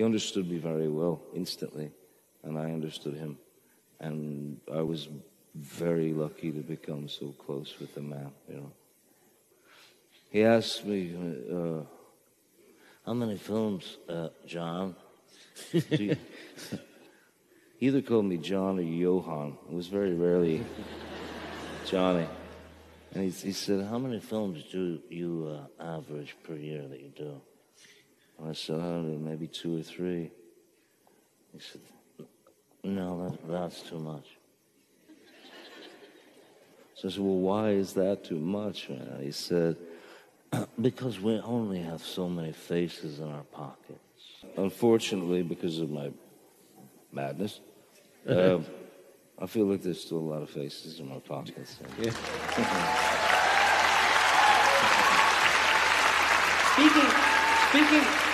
he understood me very well instantly, and I understood him. And I was very lucky to become so close with the man, you know. He asked me, uh, How many films, uh, John? He either called me John or Johan. It was very rarely Johnny. And he, he said, How many films do you uh, average per year that you do? And I said, I don't know, maybe two or three. He said, No, that, that's too much. So I said, Well, why is that too much, man? He said, Because we only have so many faces in our pockets. Unfortunately, because of my madness, um, I feel like there's still a lot of faces in my pockets. Speaking, speaking,